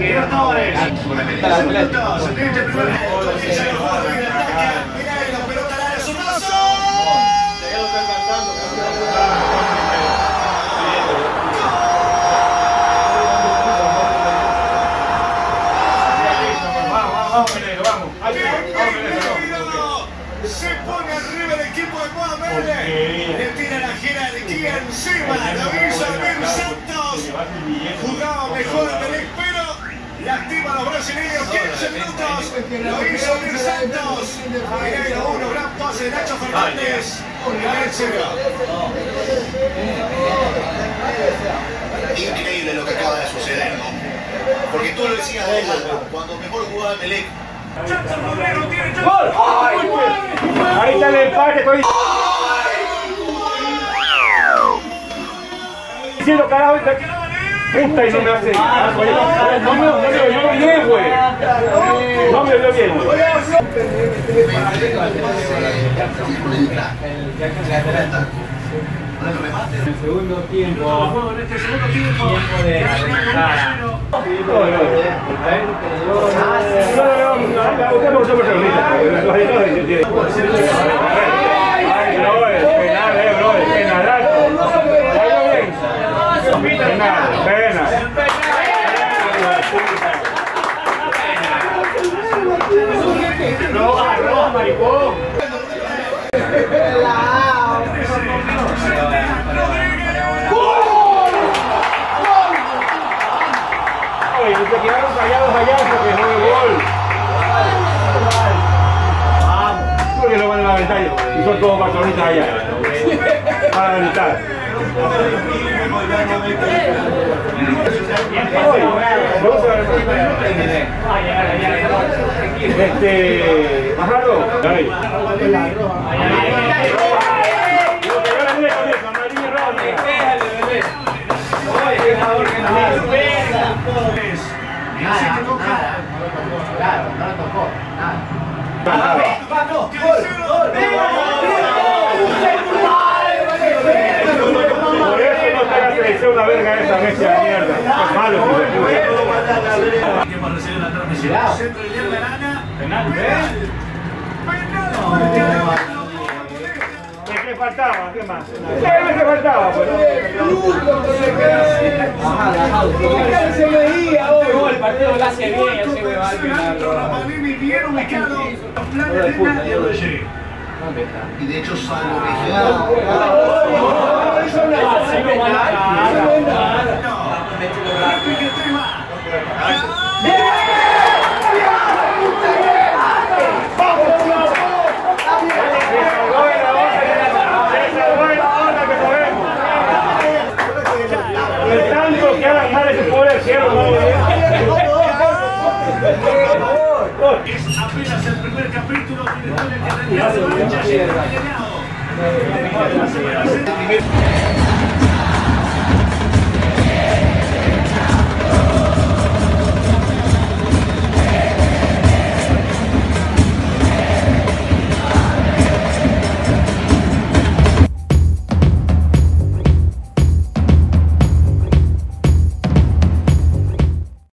Libertadores. 15 minutos de primer tiempo. Comienza el juego y el ataque. Mirá, la pelota al área, zurdazo. Se pone arriba el equipo de Mohamed. Le tira la gira de Kia encima. Lo hizo Santos. Jugaba mejor Melec, pero lastima a los brasileños. 15 minutos. Lo hizo Abel Santos. Mineiro 1. Gran pase de Nacho Fernández. Gabriel Silva. Increíble lo que acaba de suceder, ¿no? Porque tú lo decías de cuando mejor jugaba Melec, ¡Gol! Ahí está el empate, estoy diciendo carajo, puta y no me hace. No me, no me oyó bien, güey. No me oyó bien, güey. El segundo tiempo. Tiempo de arrancar. No, no, no. No, no, no, usted por ser protagonista, porque Ay, Roja, roja, maricón. Oye, se quedaron callados allá porque no gol. Van a lamentar y son todos barcelonistas allá. Para. Este, Majardo, ahí. Lo le dije con eso, amarillo y rojo. Por puta. Que para recibir la transmisión. Centro de Lier Arana. Penal, ¿Qué, qué faltaba? ¿Qué más? ¿Qué que faltaba? Pues? No, el partido lo hace bien, ese güey va al final. Rapanini bien ubicado. Planes de nadie y hecho salvo Gracias.